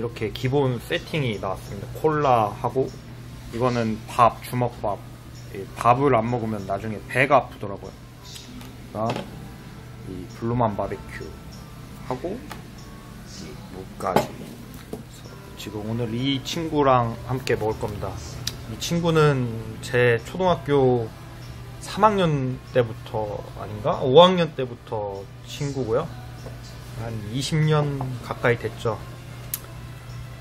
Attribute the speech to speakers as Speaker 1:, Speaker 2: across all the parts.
Speaker 1: 이렇게 기본 세팅이 나왔습니다. 콜라하고 이거는 밥, 주먹밥. 이 밥을 안 먹으면 나중에 배가 아프더라고요. 이 블루만 바베큐 하고 이 무까지. 지금 오늘 이 친구랑 함께 먹을 겁니다. 이 친구는 제 초등학교 3학년 때부터 아닌가? 5학년 때부터 친구고요. 한 20년 가까이 됐죠.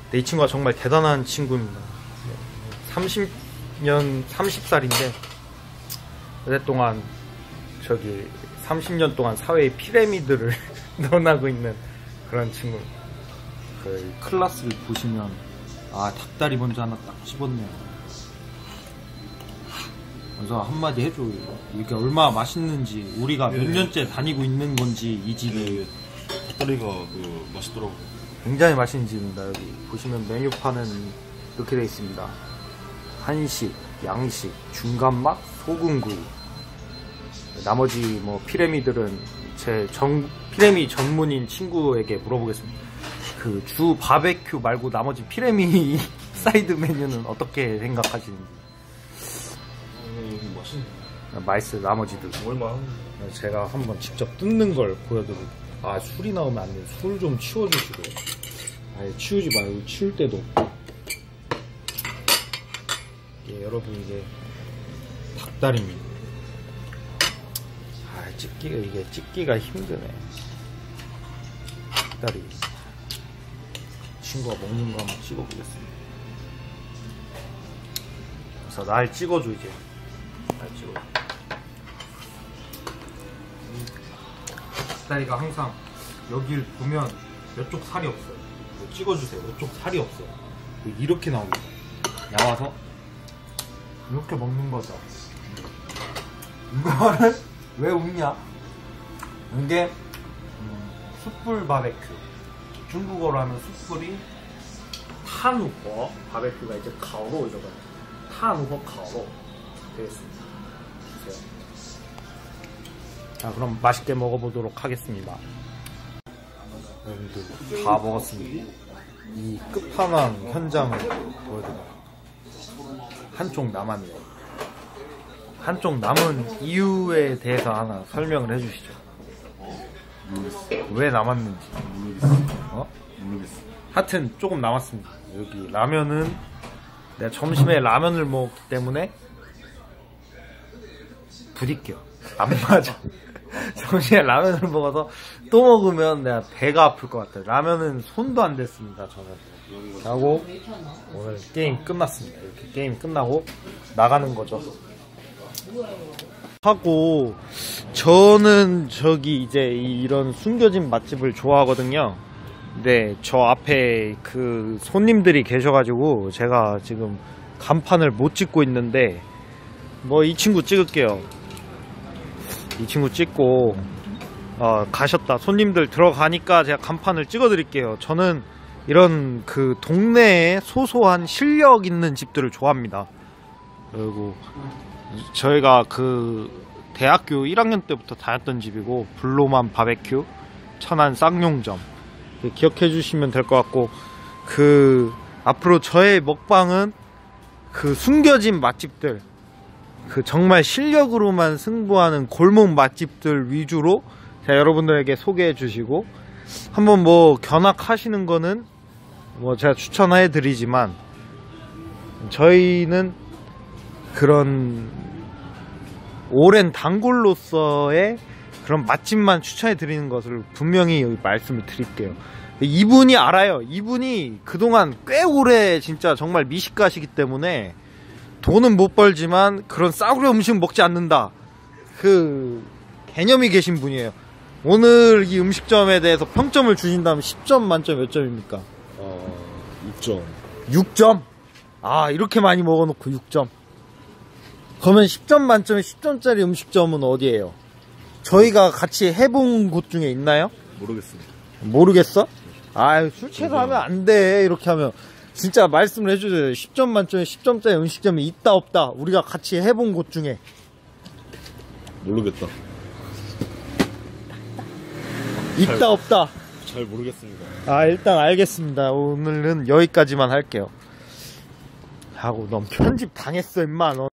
Speaker 1: 근데 이 친구가 정말 대단한 친구입니다. 30년, 30살인데, 오랫동안, 저기, 30년 동안 사회의 피라미드를 논하고 있는 그런 친구. 그 클라스를 보시면, 아, 닭다리 먼저 하나 딱 집었네요. 먼저 한마디 해줘. 이게 얼마나 맛있는지, 우리가 몇
Speaker 2: 예.
Speaker 1: 년째 다니고 있는 건지, 이 집에.
Speaker 2: 닭다리가 그 맛있더라고.
Speaker 1: 굉장히 맛있는 집입니다. 여기 보시면 메뉴판은 이렇게 되어 있습니다. 한식, 양식, 중간맛, 소금구이. 나머지 뭐 피레미들은 제 전, 피레미 전문인 친구에게 물어보겠습니다. 그 주 바베큐 말고 나머지 피레미 사이드 메뉴는 어떻게 생각하시는지.
Speaker 2: 음, 맛있네.
Speaker 1: 맛있어요, 나머지들.
Speaker 2: 얼마 한
Speaker 1: 제가 한번 직접 뜯는 걸 보여드릴게요. 아, 술이 나오면 안 돼요. 술 좀 치워주시고요. 아예 치우지 말고 치울 때도. 예, 여러분 이게 닭다리입니다. 아, 찍기가 이게 찍기가 힘드네. 닭다리. 친구가 먹는 거 한번 찍어보겠습니다. 그래서 날 찍어줘 이제. 날 찍어. 닭다리가 항상 여길 보면 이쪽 살이 없어요. 이거 찍어주세요. 이쪽 살이 없어요. 이렇게 나옵니다. 나와서 이렇게 먹는 거죠. 이거를 왜 웃냐? 이게 음, 숯불 바베큐. 중국어로 하면 숯불이 탄우호 바베큐가 이제 가오로 이러거든요. 탄우호 가오로 되겠습니다. 주세요. 자, 그럼 맛있게 먹어보도록 하겠습니다. 여러분들 다 먹었습니다. 이 끝판왕 현장을 보여드려요. 한쪽 남았네요. 한쪽 남은 이유에 대해서 하나 설명을 해주시죠. 왜 남았는지. 어?
Speaker 2: 모르겠어.
Speaker 1: 하여튼 조금 남았습니다. 여기 라면은 내가 점심에 라면을 먹기 때문에 부딪혀. 안 맞아. 점심에 라면을 먹어서 또 먹으면 내가 배가 아플 것 같아요. 라면은 손도 안 댔습니다. 저는. 하고 오늘 게임 끝났습니다. 이렇게 게임 끝나고 나가는 거죠. 하고 저는 저기 이제 이런 숨겨진 맛집을 좋아하거든요. 네, 저 앞에 그 손님들이 계셔가지고 제가 지금 간판을 못 찍고 있는데 뭐 이 친구 찍을게요. 이 친구 찍고 어, 가셨다. 손님들 들어가니까 제가 간판을 찍어 드릴게요. 저는 이런 그 동네에 소소한 실력 있는 집들을 좋아합니다. 그리고 저희가 그 대학교 1학년 때부터 다녔던 집이고 블로만 바베큐 천안 쌍용점 기억해 주시면 될 것 같고 그 앞으로 저의 먹방은 그 숨겨진 맛집들 그 정말 실력으로만 승부하는 골목 맛집들 위주로 제가 여러분들에게 소개해 주시고 한번 뭐 견학하시는 거는 뭐 제가 추천해 드리지만 저희는 그런 오랜 단골로서의 그런 맛집만 추천해 드리는 것을 분명히 여기 말씀을 드릴게요. 이분이 알아요. 이분이 그동안 꽤 오래 진짜 정말 미식가시기 때문에 돈은 못 벌지만 그런 싸구려 음식 먹지 않는다. 그 개념이 계신 분이에요. 오늘 이 음식점에 대해서 평점을 주신다면 10점 만점 몇 점입니까?
Speaker 2: 어, 6점.
Speaker 1: 6점? 아, 이렇게 많이 먹어놓고 6점. 그러면 10점 만점에 10점짜리 음식점은 어디예요? 저희가 같이 해본 곳 중에 있나요?
Speaker 2: 모르겠습니다.
Speaker 1: 모르겠어? 아유, 술 취해서 하면 안 돼. 이렇게 하면. 진짜 말씀을 해주세요. 10점 만점에 10점짜리 음식점이 있다, 없다. 우리가 같이 해본 곳 중에.
Speaker 2: 모르겠다.
Speaker 1: 있다, 없다.
Speaker 2: 잘 모르겠습니다.
Speaker 1: 아 일단 알겠습니다. 오늘은 여기까지만 할게요. 하고 넌 편집 당했어 임마 너.